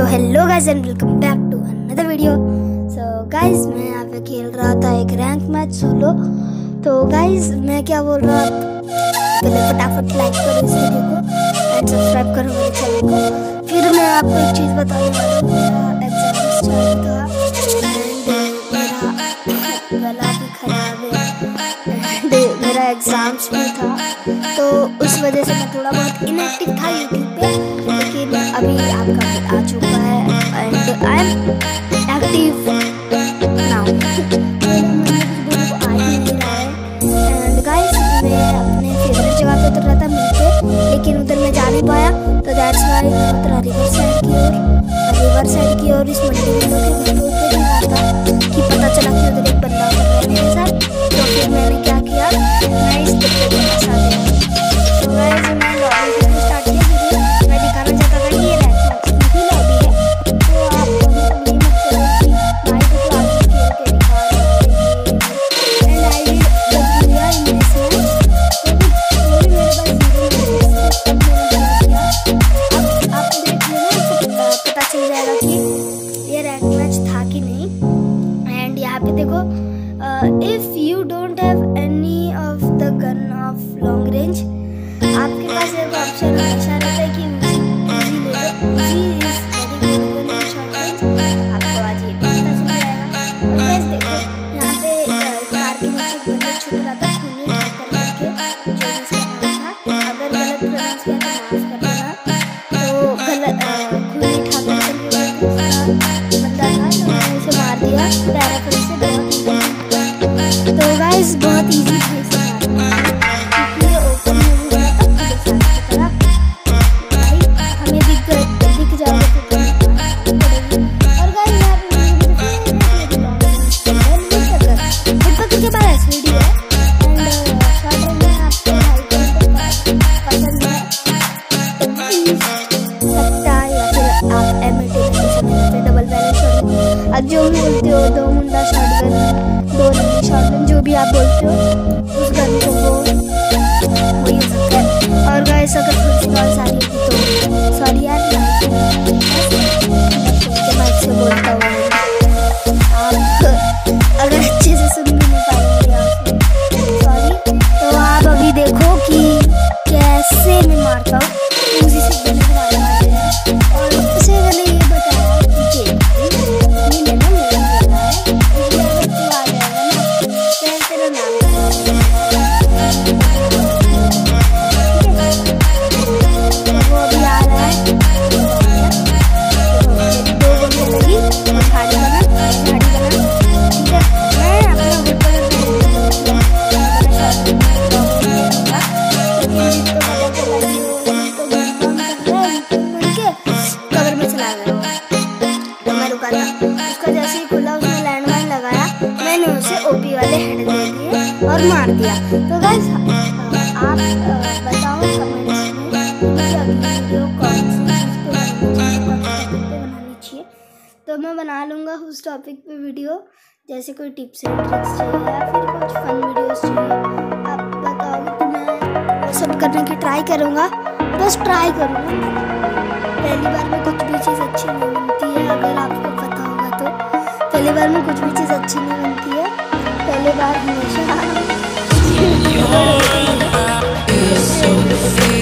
So hello guys and welcome back to another video so guys मैं यहाँ पे खेल रहा था एक रैंक मैच सोलो तो गाइस मैं क्या बोल रहा पहले फटाफट लाइक करो इस वीडियो को एंड सब्सक्राइब करो मेरे चैनल को। फिर मैं आपको एक चीज़ बताने वाली हूँ, मेरा एग्ज़ाम्स uh, में था। तो इस वजह से मैं थोड़ा बहुत इनएक्टिव था यूट्यूब पे लेकिन अभी आपका आ चुका है एंड आई एम एक्टिव लेकिन उधर मैं जा नहीं पाया। तो दैट्स वाई उधर रिवर साइड की ओर रिवर साइड की ओर, इस मंडी लॉन्ग रेंज आपके पास एक ऑप्शन अच्छा है अच्छा रुपये की मार दिया। तो गैस आप बताओ तो मैं बना लूँगा उस टॉपिक पे वीडियो जैसे कोई टिप्स एंड ट्रिक्स चाहिए या फिर कुछ फन वीडियोस चाहिए। आप बताओ तो मैं सब करने की ट्राई करूँगा। बस ट्राई करूँगा। पहली बार में कुछ भी चीज़ अच्छी नहीं बनती है, अगर आपको पता होगा तो। पहली बार में कुछ भी चीज़ अच्छी नहीं बनती है। Alle warten mich. Your heart is so free.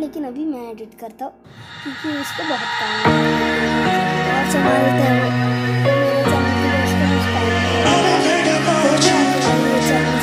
लेकिन अभी मैं एडिट करता हूँ, क्योंकि उसको बहुत काम है। और संभालते हैं तो मेरे चैनल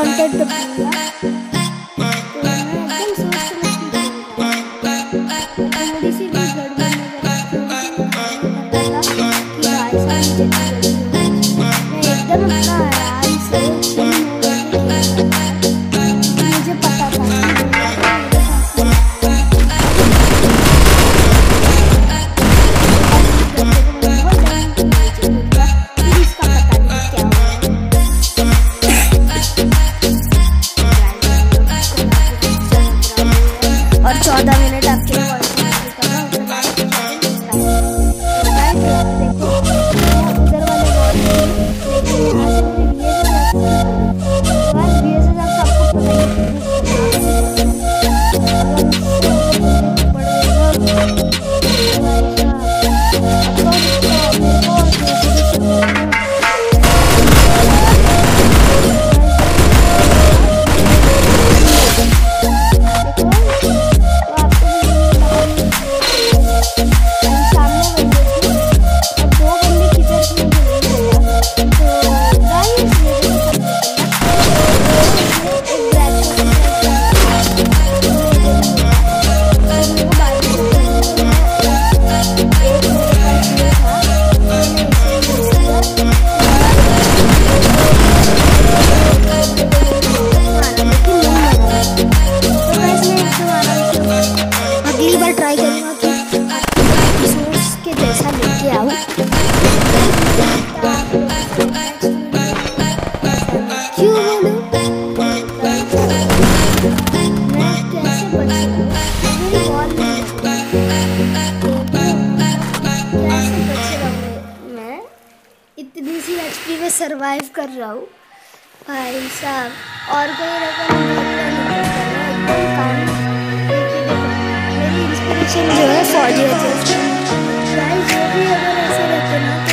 wanted the सरवाइव कर रहा हूँ। भाई साहब, और कोई रकम मेरी इंस्पिरेशन जो है फौजी है भी अगर ऐसे रहते ना तो